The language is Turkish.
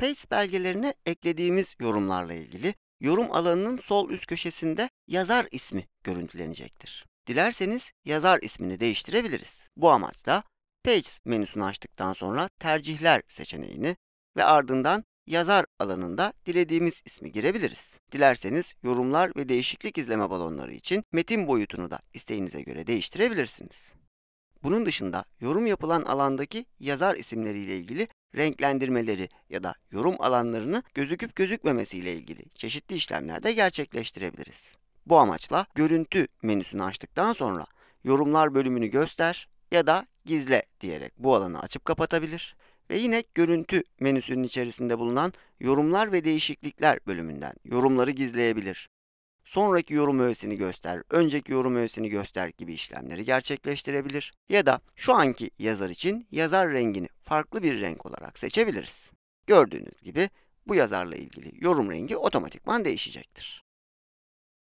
Pages belgelerine eklediğimiz yorumlarla ilgili yorum alanının sol üst köşesinde yazar ismi görüntülenecektir. Dilerseniz yazar ismini değiştirebiliriz. Bu amaçla Pages menüsünü açtıktan sonra Tercihler seçeneğini ve ardından Yazar alanında dilediğimiz ismi girebiliriz. Dilerseniz yorumlar ve değişiklik izleme balonları için metin boyutunu da isteğinize göre değiştirebilirsiniz. Bunun dışında yorum yapılan alandaki yazar isimleriyle ilgili renklendirmeleri ya da yorum alanlarını gözüküp gözükmemesi ile ilgili çeşitli işlemler de gerçekleştirebiliriz. Bu amaçla görüntü menüsünü açtıktan sonra yorumlar bölümünü göster ya da gizle diyerek bu alanı açıp kapatabilir ve yine görüntü menüsünün içerisinde bulunan yorumlar ve değişiklikler bölümünden yorumları gizleyebilir. Sonraki yorum öğesini göster, önceki yorum öğesini göster gibi işlemleri gerçekleştirebilir. Ya da şu anki yazar için yazar rengini farklı bir renk olarak seçebiliriz. Gördüğünüz gibi bu yazarla ilgili yorum rengi otomatikman değişecektir.